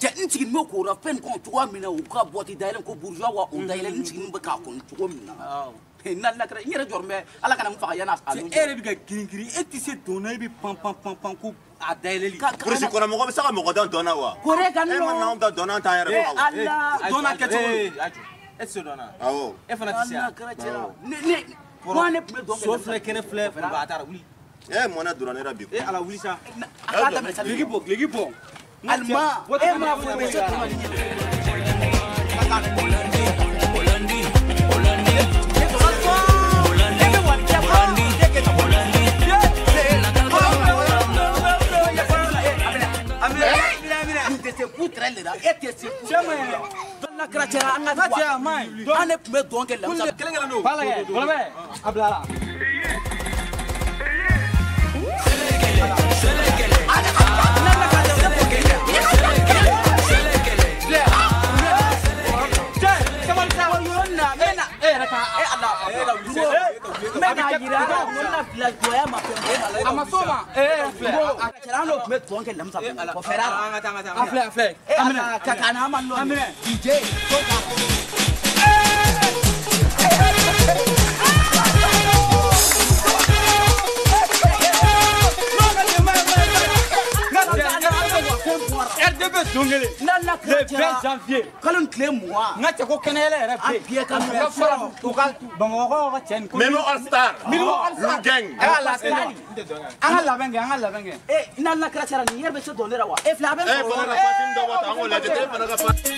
cɛ n sigin bɛ k'o la fɛn kɔn cogoya min na u ka bɔti dayɛlɛn ko bourgeois wa o dayɛlɛn n sigin bɛ k'a kɔnɔ cogo min na na lakara n yɛrɛ jɔrɔ bɛ ala kana n faga yan'a a e yɛrɛ bɛ ka girin girin e tɛ se dɔnna e bɛ pan pan pan pan ko a dayɛlɛli polisi kɔnɔ mɔgɔ bɛ se ka mɔgɔ dɔn dɔnna wa kore ka e ma n'anw da dɔnna t'an yɛrɛ faga wa ala dɔnna kɛcogo e tɛ se dɔnna awɔ e fana tɛ se yan lakara cɛla ne ne ko ne tun bɛ dɔn so filɛ kɛnɛ filɛ foroba a taara wuli e mɔnɛ dɔrɔn ne la bi e ala wuli sa a k'a daminɛ sa legi bɔ legi bɔ alima e m'a fɔ ko se tuma ni tɛ se ku tɛrɛ le la e tɛ se ka cɛla an n'o tun bɛ dɔn kɛ lamisa kɔ fɛrɛ la an ka taa an ka taa a filɛ a filɛ e ka taa n'a ma minɛ. DJ don kelen n'a le lakara 20 cɛla janvier. Kalo tile mugan n ka cɛ ko kɛnɛyɛlɛ yɛrɛ a bɛ biyɛ ka yen u ka fara u ka bamakɔ ka cɛ nin ko memo all star. Lu gang an ka labɛn an ka labɛn kɛ an ka labɛn kɛ n'a lakara cɛla nin yɛrɛ bɛ se dɔn ne la wa. E filɛ a bɛ e fana ka fatin dɔ bɔ tan an k'o lajɛ e fana ka fatin